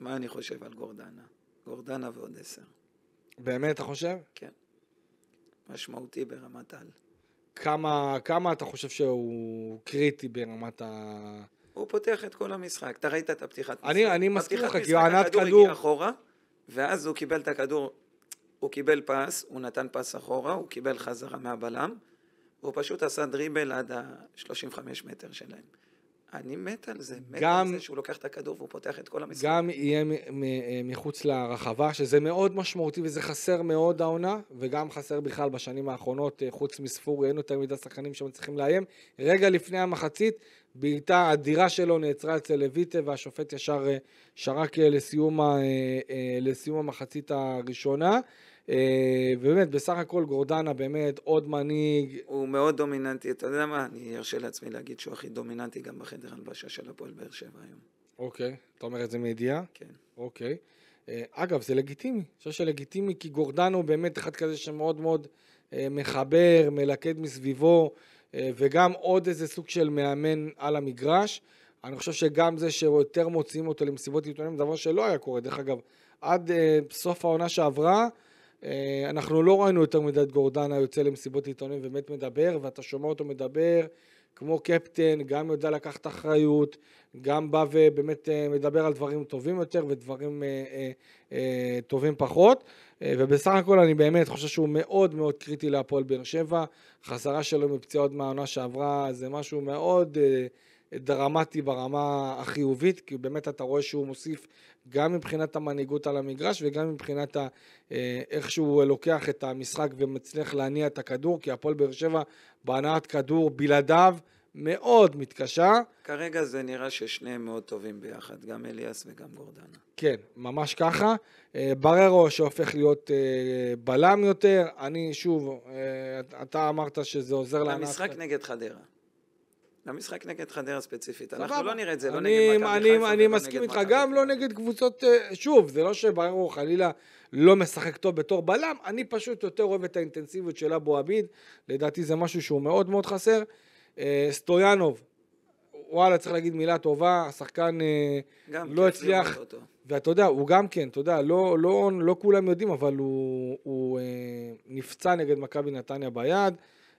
מה אני חושב על גורדנה. גורדנה ועוד עשר. באמת, אתה חושב? כן. משמעותי ברמת על. כמה, כמה אתה חושב שהוא קריטי ברמת ה... הוא פותח את כל המשחק. אתה ראית את הפתיחת משחק. אני, אני מסכים לך, כי ענת כדור... הכדור הגיע אחורה, ואז הוא קיבל את הכדור הוא קיבל פס, הוא נתן פס אחורה, הוא קיבל חזרה מהבלם, והוא פשוט עשה דריבל עד ה-35 מטר שלהם. אני מת על זה, מת גם, על זה שהוא לוקח את הכדור והוא פותח את כל המשחק. גם יהיה מחוץ לרחבה, שזה מאוד משמעותי וזה חסר מאוד העונה, וגם חסר בכלל בשנים האחרונות, אה, חוץ מספורי, אין יותר מדי שחקנים שמצליחים לאיים. רגע לפני המחצית, בעיטה אדירה שלו נעצרה אצל לויטה והשופט ישר אה, שרק אה, לסיום, לסיום המחצית הראשונה. אה, ובאמת, בסך הכל גורדנה באמת עוד מנהיג. הוא מאוד דומיננטי, אתה יודע מה? אני ארשה לעצמי להגיד שהוא הכי דומיננטי גם בחדר הלבשה של הפועל באר שבע היום. אוקיי, אתה אומר את זה מידיעה? כן. אוקיי. אה, אגב, זה לגיטימי, אני חושב שלגיטימי כי גורדנה הוא באמת אחד כזה שמאוד מאוד אה, מחבר, מלכד מסביבו, וגם עוד איזה סוג של מאמן על המגרש. אני חושב שגם זה שיותר מוציאים אותו למסיבות עיתונאים, דבר שלא היה קורה. דרך אגב, עד סוף העונה שעברה, אנחנו לא ראינו יותר מדי את גורדנה יוצא למסיבות עיתונים ובאמת מדבר, ואתה שומע אותו מדבר כמו קפטן, גם יודע לקחת אחריות, גם בא ובאמת אה, מדבר על דברים טובים יותר ודברים אה, טובים פחות. ובסך הכל אני באמת חושב שהוא מאוד מאוד קריטי להפועל באר שבע. חזרה שלו מפציעה עוד מהעונה שעברה זה משהו מאוד דרמטי ברמה החיובית, כי באמת אתה רואה שהוא מוסיף גם מבחינת המנהיגות על המגרש וגם מבחינת ה, אה, איך שהוא לוקח את המשחק ומצליח להניע את הכדור, כי הפועל באר שבע בהנעת כדור בלעדיו מאוד מתקשה. כרגע זה נראה ששניהם מאוד טובים ביחד, גם אליאס וגם גורדנה. כן, ממש ככה. אה, בררו שהופך להיות אה, בלם יותר, אני שוב, אתה אמרת שזה עוזר להנעת... המשחק נגד חדרה. למשחק נגד חדרה ספציפית. אנחנו לא נראה את זה, לא נגד מכבי חיפה אני מסכים איתך, גם לא נגד קבוצות, אה, שוב, זה לא שבררו חלילה לא משחק טוב בתור בלם, אני פשוט יותר אוהב את האינטנסיביות של אבו עביד, לדעתי זה משהו שהוא מאוד מאוד חסר. אה, סטויאנוב, וואלה, צריך להגיד מילה טובה, השחקן אה, לא הצליח, ואתה יודע, הוא גם כן, אתה יודע, לא, לא, לא כולם יודעים, אבל הוא, הוא נפצע נגד מכבי נתניה ביד.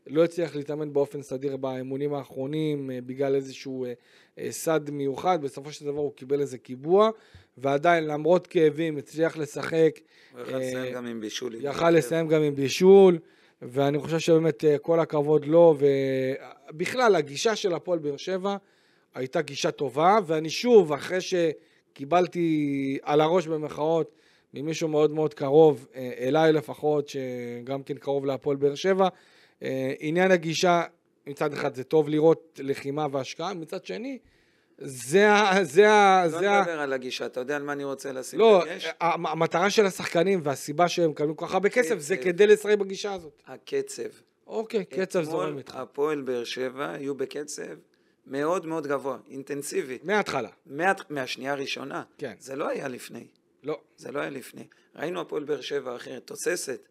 לא הצליח להתאמן באופן סדיר באימונים האחרונים אה, בגלל איזשהו אה, אה, סד מיוחד, בסופו של דבר הוא קיבל איזה קיבוע, ועדיין למרות כאבים הצליח לשחק. הוא יכל לסיים גם עם בישול. יכל לסיים גם עם בישול, ואני חושב שבאמת כל הכבוד לו, ובכלל הגישה של הפועל באר שבע הייתה גישה טובה, ואני שוב, אחרי שקיבלתי על הראש במחאות, ממישהו מאוד מאוד קרוב, אליי לפחות, שגם כן קרוב להפועל באר שבע, עניין הגישה, מצד אחד זה טוב לראות לחימה והשקעה, מצד שני, זה ה... זה ה... לא נדבר על הגישה, אתה יודע על מה אני רוצה לשים לא, המטרה של השחקנים והסיבה שהם קבלו כל כך הרבה כסף זה כדי לשחק בגישה הזאת. הקצב. אוקיי, קצב זורם איתך. הפועל באר שבע היו בקצב מאוד מאוד גבוה, אינטנסיבי. מההתחלה. מה... מהשנייה הראשונה. כן. זה לא היה לפני. לא. זה לא היה לפני. ראינו הפועל באר שבע אחרת, תוססת.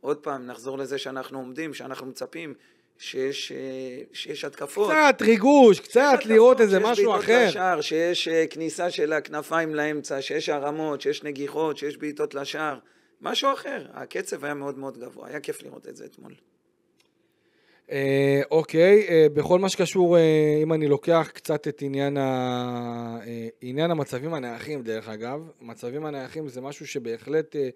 עוד פעם, נחזור לזה שאנחנו עומדים, שאנחנו מצפים שיש, אה, שיש התקפות. קצת ריגוש, קצת לראות איזה משהו אחר. לשער, שיש אה, כניסה של הכנפיים לאמצע, שיש הרמות, שיש נגיחות, שיש בעיטות לשער. משהו אחר. הקצב היה מאוד מאוד גבוה, היה כיף לראות את זה אתמול. אה, אוקיי, אה, בכל מה שקשור, אה, אם אני לוקח קצת את עניין, ה... אה, עניין המצבים הנייחים, דרך אגב, מצבים הנייחים זה משהו שבהחלט אה,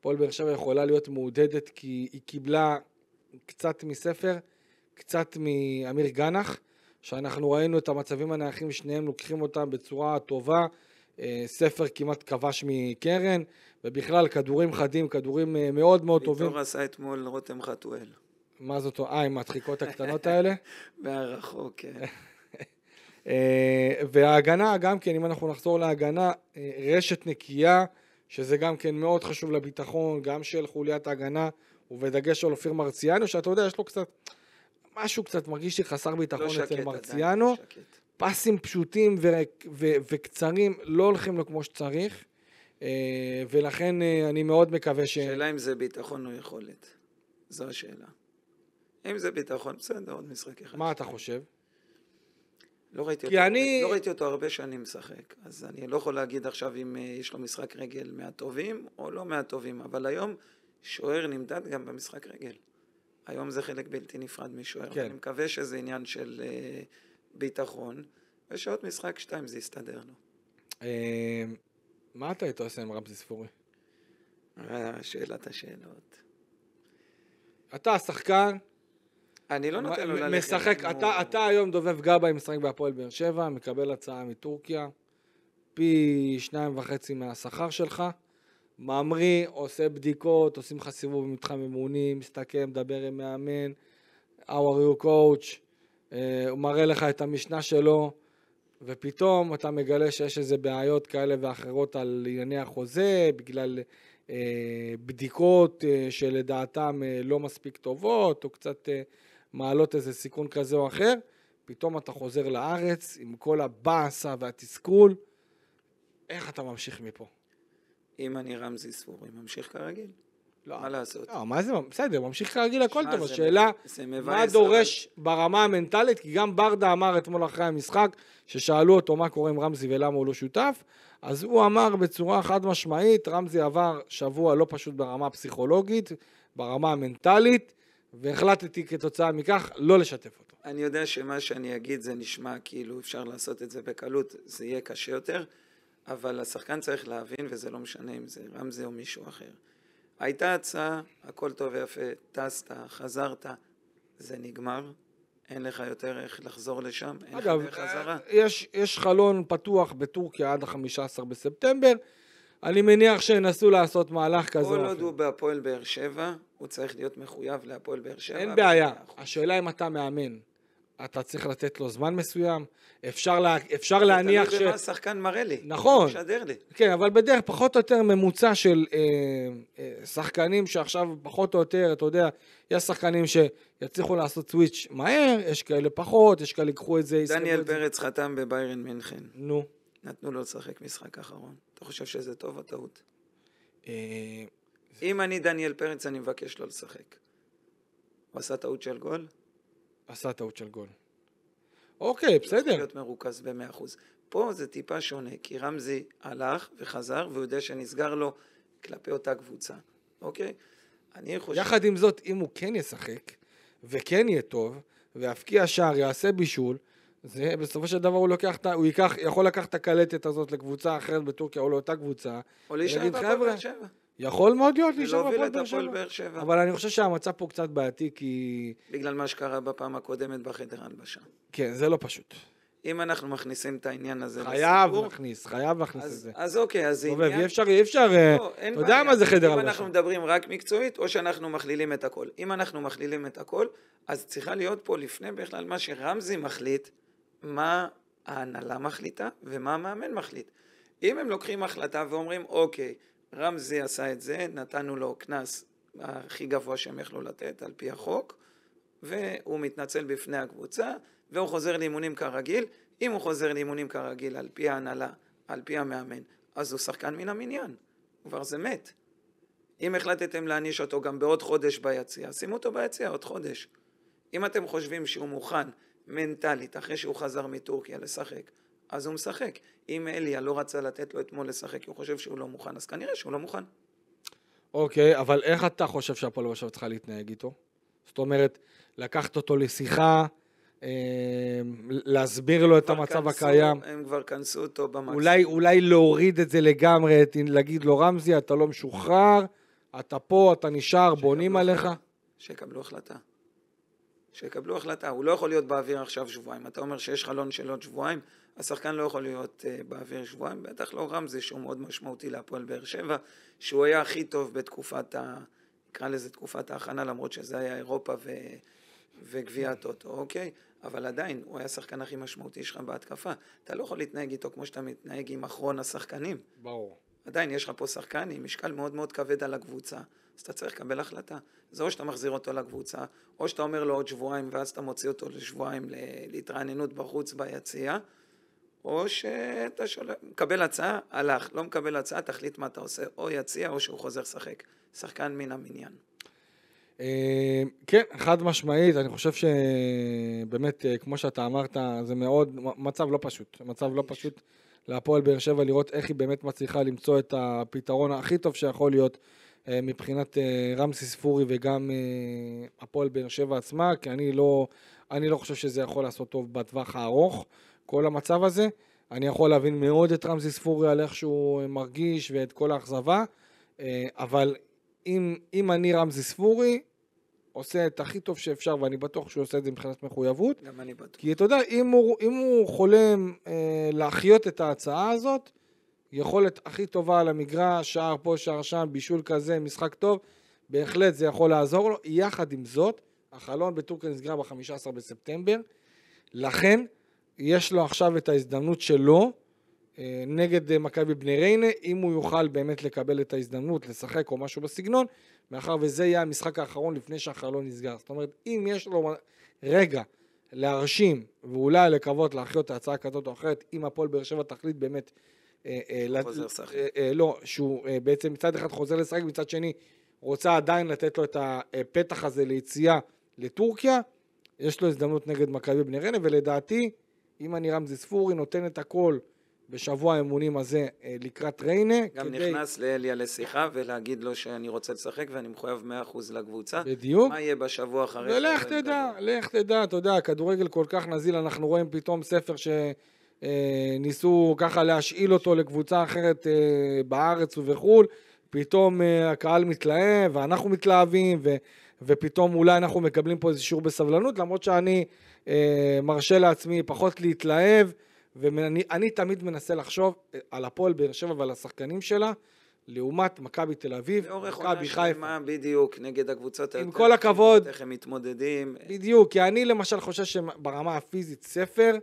פועל באר שבע יכולה להיות מעודדת, כי היא קיבלה קצת מספר, קצת מאמיר גנח, שאנחנו ראינו את המצבים הנייחים, שניהם לוקחים אותם בצורה טובה, אה, ספר כמעט כבש מקרן, ובכלל כדורים חדים, כדורים אה, מאוד מאוד טובים. ויטור עשה אתמול רותם חתואל. מה זאת, אה, עם הדחיקות הקטנות האלה? (laughs) מהרחוק, כן. אה, וההגנה, גם כן, אם אנחנו נחזור להגנה, רשת נקייה, שזה גם כן מאוד חשוב לביטחון, גם של חוליית ההגנה, ובדגש על אופיר מרציאנו, שאתה יודע, יש לו קצת, משהו קצת מרגיש לי חסר ביטחון לא אצל מרציאנו. לא שקט. פסים פשוטים ו- ו- וקצרים לא הולכים לו כמו שצריך, אה, ולכן אה, אני מאוד מקווה ש... השאלה אם זה ביטחון או יכולת. זו השאלה. אם זה ביטחון, בסדר, עוד משחק אחד. מה אתה חושב? לא ראיתי, אותו, אני- לא ראיתי אותו הרבה שנים משחק, אז אני לא יכול להגיד עכשיו אם אה, יש לו משחק רגל מהטובים או לא מהטובים, אבל היום שוער נמדד גם במשחק רגל. היום זה חלק בלתי נפרד משוער, כן. אני מקווה שזה עניין של אה, ביטחון, ושעוד משחק שתיים זה יסתדר לו. אה, מה אתה איתו עושה עם רמזי ספורי? שאלת השאלות. אתה השחקן, אני לא נותן לו ללכת. משחק, אתה, אתה היום דובב גבאי משחק בהפועל באר שבע, מקבל הצעה מטורקיה, פי שניים וחצי מהשכר שלך, ממריא, עושה בדיקות, עושים לך סיבוב במתחם אימונים, מסתכל, מדבר עם מאמן, how are you coach, אה, הוא מראה לך את המשנה שלו, ופתאום אתה מגלה שיש איזה בעיות כאלה ואחרות על ענייני החוזה, בגלל אה, בדיקות אה, שלדעתם אה, לא מספיק טובות, או קצת אה, מעלות איזה סיכון כזה או אחר, פתאום אתה חוזר לארץ עם כל הבאסה והתסכול, איך אתה ממשיך מפה? אם אני רמזי ספורי, ממשיך כרגיל. לא, מה לעשות? לא, מה זה, בסדר, ממשיך כרגיל הכל טוב, השאלה, מה דורש ברמה המנטלית, כי גם ברדה אמר אתמול אחרי המשחק, ששאלו אותו מה קורה עם רמזי ולמה הוא לא שותף, אז הוא אמר בצורה חד משמעית, רמזי עבר שבוע לא פשוט ברמה הפסיכולוגית, ברמה המנטלית, והחלטתי כתוצאה מכך לא לשתף אותו. אני יודע שמה שאני אגיד זה נשמע כאילו אפשר לעשות את זה בקלות, זה יהיה קשה יותר, אבל השחקן צריך להבין, וזה לא משנה אם זה רמזי או מישהו אחר. הייתה הצעה, הכל טוב ויפה, טסת, חזרת, זה נגמר, אין לך יותר איך לחזור לשם, אין לך אגב, דרך חזרה. יש, יש חלון פתוח בטורקיה עד ה-15 בספטמבר, אני מניח שינסו לעשות מהלך כזה. כל עוד. הוא בהפועל באר שבע, הוא צריך להיות מחויב להפועל באר שבע. אין בעיה. השאלה אם אתה מאמן, אתה צריך לתת לו זמן מסוים, אפשר, לה, אפשר להניח ש... תלוי במה השחקן מראה לי. נכון. משדר לי. כן, אבל בדרך פחות או יותר ממוצע של אה, אה, שחקנים שעכשיו פחות או יותר, אתה יודע, יש שחקנים שיצליחו לעשות סוויץ' מהר, יש כאלה פחות, יש כאלה ייקחו את זה, דניאל. פרץ חתם בביירן מינכן. נו. נתנו לו לשחק משחק אחרון. אתה חושב שזה טוב או טעות? אה, אם אני דניאל פרץ, אני מבקש לא לשחק. הוא עשה טעות של גול? עשה טעות של גול. אוקיי, צריך בסדר. להיות מרוכז ב-100%. פה זה טיפה שונה, כי רמזי הלך וחזר, והוא יודע שנסגר לו כלפי אותה קבוצה, אוקיי? אני חושב... יחד עם זאת, אם הוא כן ישחק, וכן יהיה טוב, ויבקיע שער, יעשה בישול, זה בסופו של דבר הוא לוקח, הוא ייקח, יכול לקחת את הקלטת הזאת לקבוצה אחרת בטורקיה או לאותה קבוצה, או להישאר בהפועל באר שבע. יכול מאוד להיות להישאר בהפועל באר שבע. אבל אני חושב שהמצב פה קצת בעייתי, כי... בגלל מה שקרה בפעם הקודמת בחדר ההלבשה. כן, זה לא פשוט. אם אנחנו מכניסים את העניין הזה חייב לסיפור, להכניס, חייב להכניס את זה. אז אוקיי, אז עניין... אי אפשר, אי אפשר, אה, לא, אתה יודע. מה זה חדר אם הלבשה. אנחנו מדברים רק מקצועית, או שאנחנו מכלילים את הכל. אם אנחנו מכלילים את הכל, אז צריכה להיות פה לפני בכלל מה שרמזי מחליט, מה ההנהלה מחליטה ומה המאמן מחליט. אם הם לוקחים החלטה ואומרים, אוקיי, רמזי עשה את זה, נתנו לו קנס הכי גבוה שהם יכלו לתת על פי החוק, והוא מתנצל בפני הקבוצה, והוא חוזר לאימונים כרגיל. אם הוא חוזר לאימונים כרגיל על פי ההנהלה, על פי המאמן, אז הוא שחקן מן המניין. כבר זה מת. אם החלטתם להעניש אותו גם בעוד חודש ביציע, שימו אותו ביציע עוד חודש. אם אתם חושבים שהוא מוכן מנטלית אחרי שהוא חזר מטורקיה לשחק, אז הוא משחק. אם אליה לא רצה לתת לו אתמול לשחק כי הוא חושב שהוא לא מוכן, אז כנראה שהוא לא מוכן. אוקיי, אבל איך אתה חושב שהפועל באר שבע צריכה להתנהג איתו? זאת אומרת, לקחת אותו לשיחה, אה, להסביר לו את המצב כנסו- הקיים. הם כבר כנסו אותו במקסימום. אולי, אולי להוריד את זה לגמרי, להגיד לו רמזי, אתה לא משוחרר, אתה פה, אתה נשאר, בונים עליך. שיקבלו החלטה. שיקבלו החלטה. הוא לא יכול להיות באוויר עכשיו שבועיים. אתה אומר שיש חלון של עוד שבועיים, השחקן לא יכול להיות uh, באוויר שבועיים, בטח לא רמזי שהוא מאוד משמעותי להפועל באר שבע, שהוא היה הכי טוב בתקופת ה... נקרא לזה תקופת ההכנה, למרות שזה היה אירופה ו... וגביע הטוטו, אוקיי? אבל עדיין, הוא היה השחקן הכי משמעותי שלך בהתקפה. אתה לא יכול להתנהג איתו כמו שאתה מתנהג עם אחרון השחקנים. ברור. עדיין יש לך פה שחקן עם משקל מאוד מאוד כבד על הקבוצה, אז אתה צריך לקבל החלטה. זה או שאתה מחזיר אותו לקבוצה, או שאתה אומר לו עוד שבועיים ואז אתה מוציא אותו לשבועיים להתרעננות בחוץ ביציע, או שאתה שול... מקבל הצעה, הלך, לא מקבל הצעה, תחליט מה אתה עושה, או יציע או שהוא חוזר לשחק. שחקן מן המניין. אה, כן, חד משמעית, אני חושב שבאמת, אה, כמו שאתה אמרת, זה מאוד, מצב לא פשוט. מצב לא פשוט להפועל באר שבע, לראות איך היא באמת מצליחה למצוא את הפתרון הכי טוב שיכול להיות אה, מבחינת אה, רמסי ספורי וגם אה, הפועל באר שבע עצמה, כי אני לא, אני לא חושב שזה יכול לעשות טוב בטווח הארוך, כל המצב הזה. אני יכול להבין מאוד את רמזי ספורי על איך שהוא מרגיש ואת כל האכזבה, אבל אם, אם אני רמזי ספורי, עושה את הכי טוב שאפשר, ואני בטוח שהוא עושה את זה מבחינת מחויבות, גם אני בטוח. כי אתה יודע, אם הוא, אם הוא חולם אה, להחיות את ההצעה הזאת, יכולת הכי טובה על המגרש, שער פה, שער שם, בישול כזה, משחק טוב, בהחלט זה יכול לעזור לו. יחד עם זאת, החלון בטורקיה נסגר ב-15 בספטמבר, לכן יש לו עכשיו את ההזדמנות שלו נגד אה, מכבי בני ריינה, אם הוא יוכל באמת לקבל את ההזדמנות לשחק או משהו בסגנון, מאחר וזה יהיה המשחק האחרון לפני שהחלון נסגר. זאת אומרת, אם יש לו רגע להרשים ואולי לקוות להחיות את ההצעה כזאת או אחרת, אם הפועל באר שבע תחליט באמת... אה, אה, חוזר לשחק. לא, שהוא בעצם מצד אחד חוזר לשחק, מצד שני רוצה עדיין לתת לו את הפתח הזה ליציאה לטורקיה, יש לו הזדמנות נגד מכבי בני ריינה, ולדעתי, אם אני רמזי ספורי נותן את הכל בשבוע האמונים הזה אה, לקראת ריינה, גם כדי... נכנס לאליה לשיחה ולהגיד לו שאני רוצה לשחק ואני מחויב 100% לקבוצה. בדיוק. מה יהיה בשבוע אחרי ולך? תדע, לך תדע, אתה יודע, כדורגל כל כך נזיל, אנחנו רואים פתאום ספר שניסו ככה להשאיל אותו לקבוצה אחרת אה, בארץ ובחו"ל, פתאום אה, הקהל מתלהב ואנחנו מתלהבים, ו, ופתאום אולי אנחנו מקבלים פה איזה שיעור בסבלנות, למרות שאני אה, מרשה לעצמי פחות להתלהב, ואני אני תמיד מנסה לחשוב אה, על הפועל באר שבע ועל השחקנים שלה, לעומת מכבי תל אביב, מכבי חיפה. בדיוק נגד הקבוצות עם היותר כל הכבוד. איך הם מתמודדים. בדיוק, כי אני למשל חושב שברמה הפיזית ספר,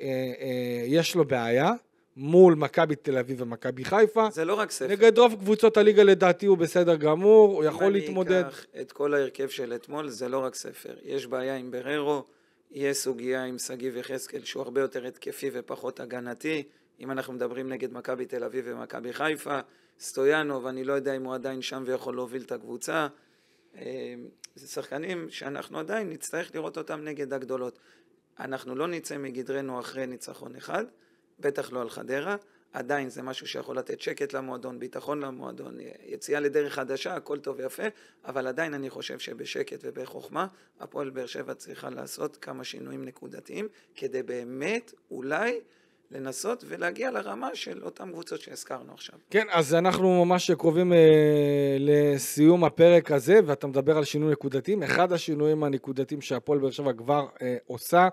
אה, אה, יש לו בעיה מול מכבי תל אביב ומכבי חיפה. זה לא רק ספר. נגד רוב קבוצות הליגה לדעתי הוא בסדר גמור, הוא אם יכול להתמודד. אני אקח את כל ההרכב של אתמול, זה לא רק ספר. יש בעיה עם בררו, יש סוגיה עם שגיב יחזקאל שהוא הרבה יותר התקפי ופחות הגנתי. אם אנחנו מדברים נגד מכבי תל אביב ומכבי חיפה, סטויאנוב, אני לא יודע אם הוא עדיין שם ויכול להוביל את הקבוצה. אה, זה שחקנים שאנחנו עדיין נצטרך לראות אותם נגד הגדולות. אנחנו לא נצא מגדרנו אחרי ניצחון אחד, בטח לא על חדרה. עדיין זה משהו שיכול לתת שקט למועדון, ביטחון למועדון, יציאה לדרך חדשה, הכל טוב ויפה, אבל עדיין אני חושב שבשקט ובחוכמה, הפועל באר שבע צריכה לעשות כמה שינויים נקודתיים, כדי באמת אולי לנסות ולהגיע לרמה של אותן קבוצות שהזכרנו עכשיו. כן, אז אנחנו ממש קרובים אה, לסיום הפרק הזה, ואתה מדבר על שינוי נקודתיים. אחד השינויים הנקודתיים שהפועל באר שבע כבר אה, עושה,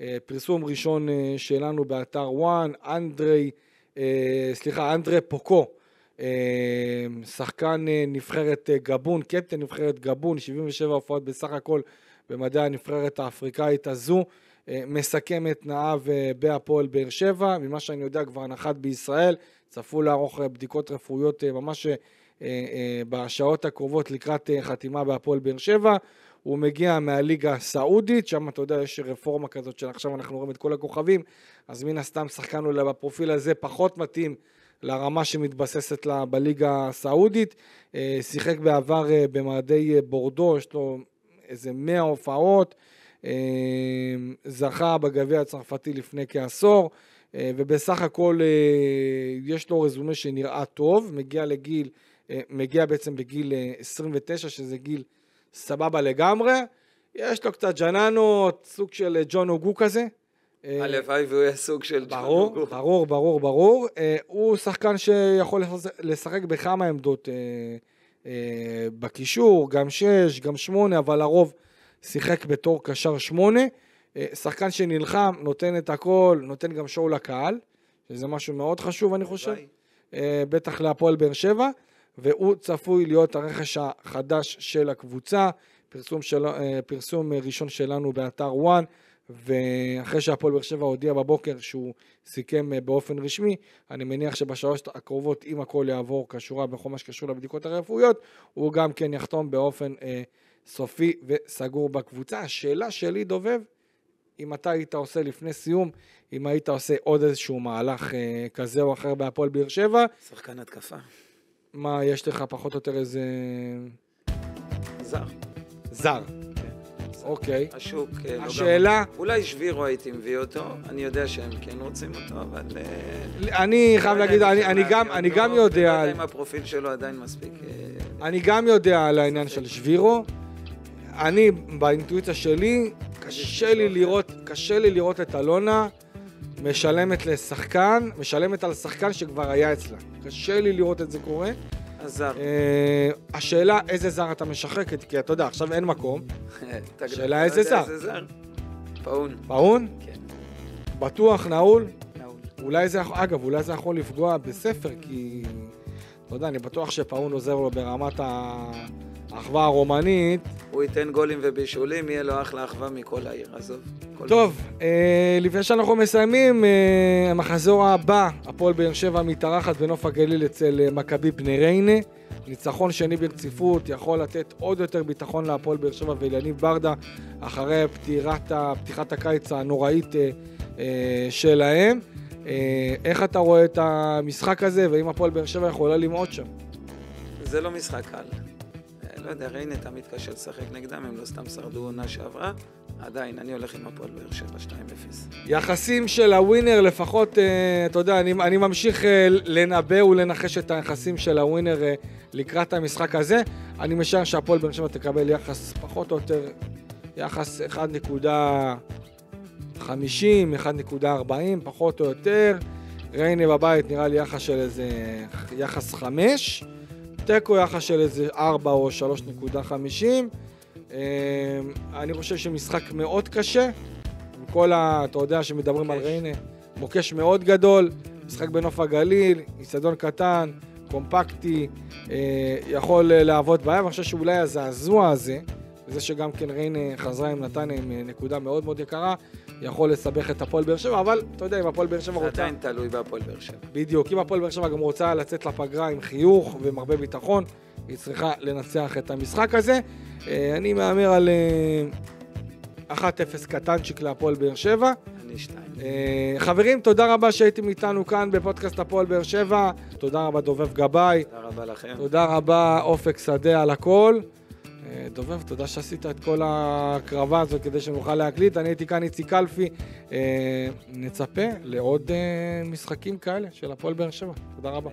אה, פרסום ראשון אה, שלנו באתר וואן, אנדרי, סליחה, אנדרי פוקו, אה, שחקן אה, נבחרת אה, גבון, קפטן נבחרת גבון, 77 הופעות בסך הכל במדעי הנבחרת האפריקאית הזו. אה, מסכם את תנאיו אה, בהפועל באר שבע, ממה שאני יודע כבר נחת בישראל, צפו לערוך אה, בדיקות רפואיות אה, ממש אה, אה, בשעות הקרובות לקראת אה, חתימה בהפועל באר שבע. הוא מגיע מהליגה הסעודית, שם אתה יודע יש רפורמה כזאת שעכשיו אנחנו רואים את כל הכוכבים, אז מן הסתם שחקן אולי בפרופיל הזה פחות מתאים לרמה שמתבססת לה בליגה הסעודית. אה, שיחק בעבר אה, במאדי אה, בורדו, יש לו איזה 100 הופעות. זכה בגביע הצרפתי לפני כעשור, ובסך הכל יש לו רזומה שנראה טוב, מגיע לגיל, מגיע בעצם בגיל אה, 29, שזה גיל סבבה לגמרי. יש לו קצת ג'ננות, סוג של ג'ון אוגו כזה. אה, הלוואי והוא יהיה סוג של ג'ון אוגו. ברור, ברור, ברור. אה, הוא שחקן שיכול לשחק בכמה עמדות בקישור, גם שש, גם שמונה, אבל לרוב שיחק בתור קשר שמונה. שחקן שנלחם, נותן את הכל, נותן גם שואו לקהל, שזה משהו מאוד חשוב, אני חושב. בטח להפועל באר שבע. והוא צפוי להיות הרכש החדש של הקבוצה, פרסום, של, אה, פרסום ראשון שלנו באתר וואן, ואחרי שהפועל באר שבע הודיע בבוקר שהוא סיכם אה, באופן רשמי, אני מניח שבשלוש הקרובות, אם הכל יעבור כשורה בכל מה שקשור לבדיקות הרפואיות, הוא גם כן יחתום באופן אה, סופי וסגור בקבוצה. השאלה שלי, דובב, אם אתה היית עושה לפני סיום, אם היית עושה עוד איזשהו מהלך אה, כזה או אחר בהפועל באר שבע. שחקן התקפה. מה, יש לך פחות או יותר איזה... זר. זר. אוקיי. השוק... אה, לא השאלה... אולי שבירו הייתי מביא אותו, אני יודע שהם כן רוצים אותו, אבל... אה, אני חייב לא להגיד, אני גם יודע... לא יודע אם הפרופיל שלו עדיין מספיק... אה, אני גם יודע על העניין של שבירו. אני, באינטואיציה שלי, קשה לי לראות, קשה לי לראות את אלונה. משלמת לשחקן, משלמת על שחקן שכבר היה אצלה. קשה לי לראות את זה קורה. הזר. Uh, השאלה איזה זר אתה משחק, כי אתה יודע, עכשיו אין מקום. (laughs) השאלה איזה זר. פאון. פאון? כן. בטוח, נעול? נעול. אולי זה, אגב, אולי זה יכול לפגוע בספר, כי... אתה יודע, אני בטוח שפאון עוזר לו ברמת האחווה הרומנית. הוא ייתן גולים ובישולים, יהיה לו אחלה אחווה מכל העיר, עזוב. טוב, אה, לפני שאנחנו מסיימים, אה, המחזור הבא, הפועל באר שבע מתארחת בנוף הגליל אצל אה, מכבי בני ריינה. ניצחון שני ברציפות יכול לתת עוד יותר ביטחון להפועל באר שבע ואליניב ברדה אחרי פתירת, פתיחת הקיץ הנוראית אה, אה, שלהם. אה, איך אתה רואה את המשחק הזה, ואם הפועל באר שבע יכולה למעוט שם? זה לא משחק קל. יודע, ריינה תמיד קשה לשחק נגדם, הם לא סתם שרדו עונה שעברה. עדיין, אני הולך עם הפועל באר שבע 2-0. יחסים של הווינר, לפחות, אה, אתה יודע, אני, אני ממשיך אה, לנבא ולנחש את היחסים של הווינר אה, לקראת המשחק הזה. אני משער שהפועל באר שבע תקבל יחס פחות או יותר, יחס 1.50, 1.40, פחות או יותר. ריינה בבית נראה לי יחס של איזה, יחס 5. תיקו יחס של איזה 4 או 3.50. אמ, אני חושב שמשחק מאוד קשה, עם כל ה... אתה יודע שמדברים. על ריינה, מוקש מאוד גדול, משחק בנוף הגליל, איצטדיון קטן, קומפקטי, אה, יכול להוות בעיה, ואני חושב שאולי הזעזוע הזה, וזה שגם כן ריינה חזרה עם נתניה עם אה, נקודה מאוד מאוד יקרה, יכול לסבך את הפועל באר שבע, אבל אתה יודע, אם הפועל באר שבע רוצה... זה עדיין תלוי בהפועל באר שבע. בדיוק, אם הפועל באר שבע גם רוצה לצאת לפגרה עם חיוך ועם הרבה ביטחון, היא צריכה לנצח את המשחק הזה. אה, אני מהמר על 1-0 אה, קטנצ'יק להפועל באר שבע. אני שתיים. אה, חברים, תודה רבה שהייתם איתנו כאן בפודקאסט הפועל באר שבע. תודה רבה דובב גבאי. תודה רבה לכם. תודה רבה אופק שדה על הכל. דובב, תודה שעשית את כל הקרבה הזאת כדי שנוכל להקליט. אני הייתי כאן איציק קלפי. נצפה לעוד משחקים כאלה של הפועל באר שבע. תודה רבה.